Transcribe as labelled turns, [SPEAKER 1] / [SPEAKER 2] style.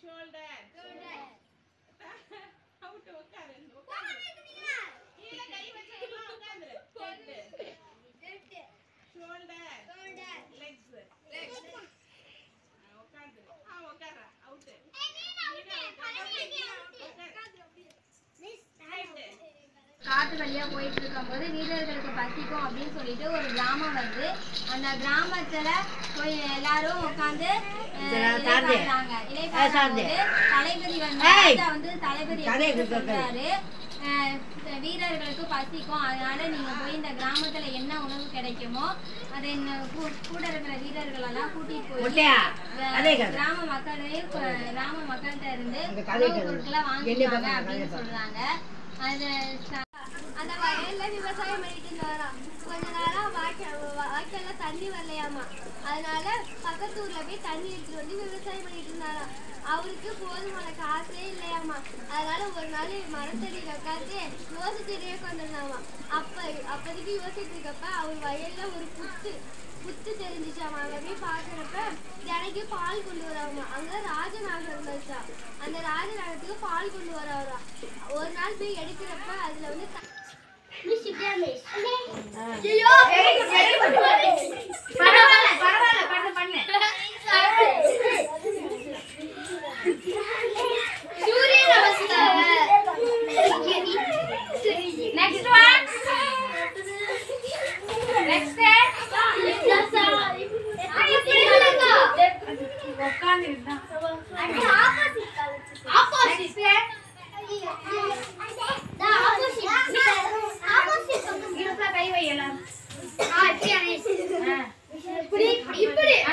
[SPEAKER 1] shoulder. Shoulder.
[SPEAKER 2] காட்டு வழியா போயிட்டு இருக்கும்போது வீரர்களுக்கு பசிக்கும் அப்படின்னு சொல்லிட்டு ஒரு கிராமம் வருது. அந்த கிராமத்துல போய் எல்லாரும் உட்காந்து தளபதி வந்து வந்து தளபதி சொல்றாரு. வீரர்களுக்கு பசிக்கும். அதனால நீங்க போய் இந்த கிராமத்துல என்ன உணவு கிடைக்குமோ அதை கூட இருக்கிற வீரர்கள் எல்லாம் கூட்டிட்டு போய் கிராம மக்களே கிராம மக்கள்கிட்ட இருந்து உணவுப் பொருட்களை வாங்கிடுவாங்க அப்படின்னு சொல்றாங்க.
[SPEAKER 3] அந்த வயல்ல விவசாயம் பண்ணிட்டு இருந்தாராம் கொஞ்ச நாளா வாய்க்கால் வாய்க்கால்ல தண்ணி வரலையாமா அதனால பக்கத்து ஊர்ல போய் தண்ணி எடுத்துட்டு வந்து விவசாயம் பண்ணிட்டு இருந்தாராம் அவருக்கு போதுமான காசே இல்லையாமா அதனால ஒரு நாள் மரத்தடியில் உட்காந்து யோசிச்சுட்டே கொண்டிருந்தாமா அப்ப அப்போதைக்கு யோசிச்சுட்டு இருக்கப்ப அவர் வயல்ல ஒரு புத்து புத்து தெரிஞ்சிச்சாமா அங்க போய் பாக்குறப்ப தினைக்கு பால் கொண்டு வராமா? அங்க ராஜநாகம் இருந்துச்சா? அந்த ராஜநாகத்துக்கு பால் கொண்டு வராராம் ஒரு நாள் போய் எடுக்கிறப்ப அதுல வந்து ஐயோ! করে